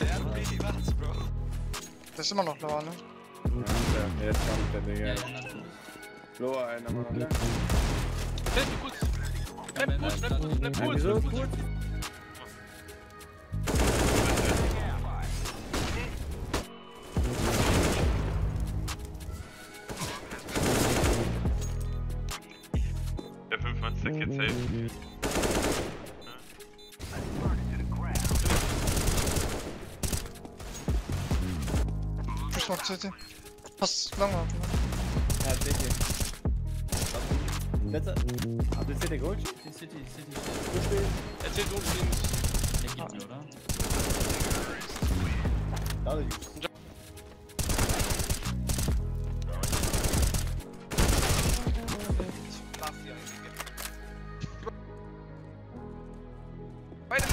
Der hat richtig was, Bro. Das ist immer noch lower, ne? Ja, jetzt kommt der Digga. Lower einer mal. Ne? Bleib kurz. Bleib kurz, bleib kurz, bleib kurz. Wieso kurz. Der 5 Stack jetzt safe. Push noch City. Hast lange auf, ne? Ja, City. Letzter. Habt ihr City geholt? Die City, die City. Erzähl du uns links. Der geht mir, oder? Da die eigentlich. Beide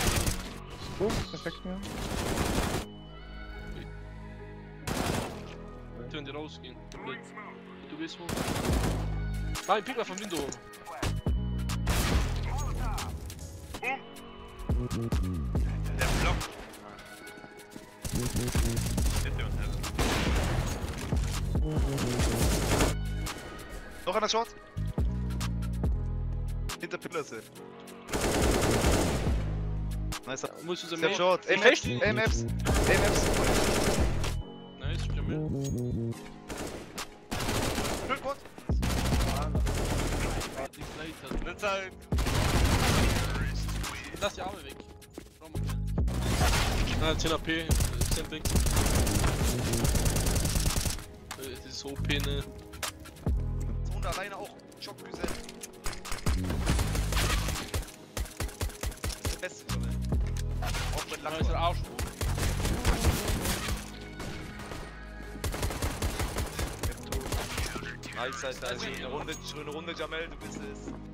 Oh, perfekt, ne? Können die rausgehen. Du gehst hoch. Nein, pick mal vom Window. Der Block. Noch einer Short. Hinter Pillar sind. Nice. Musst du Step mehr. Short. Ey, AMFs. echt? Die Flight Blitz halt. Lass die Arme weg. Ah, 10 AP. äh, Sampling. Äh, Das ist OP, ne? Und alleine auch. Schockgesell. Der beste, Junge. Auch mit ist Lack. der Nice, Alter. Schöne Runde, schöne Runde, Jamel. Du bist es.